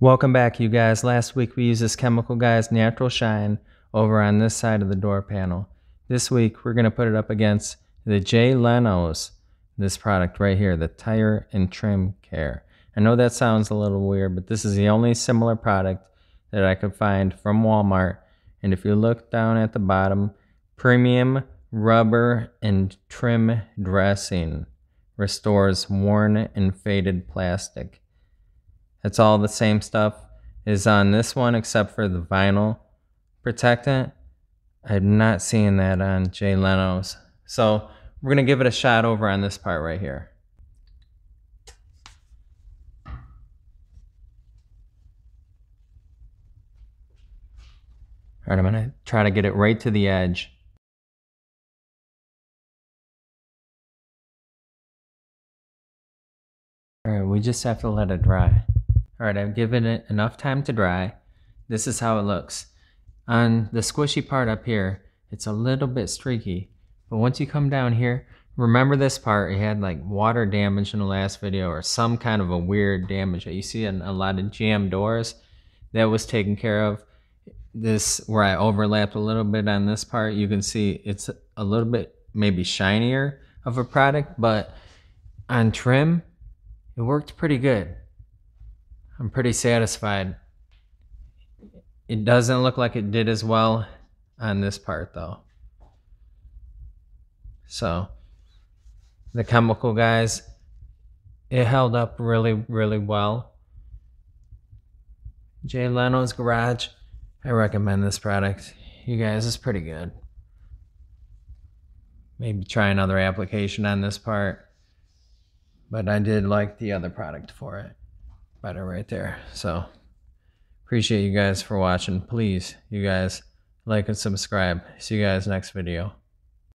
Welcome back you guys. Last week we used this Chemical Guys Natural Shine over on this side of the door panel. This week we're going to put it up against the Jay Leno's, this product right here, the Tire and Trim Care. I know that sounds a little weird, but this is the only similar product that I could find from Walmart. And if you look down at the bottom, premium rubber and trim dressing restores worn and faded plastic. It's all the same stuff is on this one except for the vinyl protectant. I'm not seeing that on Jay Leno's. So we're going to give it a shot over on this part right here. All right, I'm going to try to get it right to the edge. All right, we just have to let it dry. All right, I've given it enough time to dry. This is how it looks. On the squishy part up here, it's a little bit streaky. But once you come down here, remember this part, it had like water damage in the last video or some kind of a weird damage that you see in a lot of jam doors. That was taken care of. This, where I overlapped a little bit on this part, you can see it's a little bit maybe shinier of a product, but on trim, it worked pretty good. I'm pretty satisfied. It doesn't look like it did as well on this part though. So the chemical guys, it held up really, really well. Jay Leno's Garage, I recommend this product. You guys, it's pretty good. Maybe try another application on this part. But I did like the other product for it. Better right there. So appreciate you guys for watching. Please, you guys, like and subscribe. See you guys next video.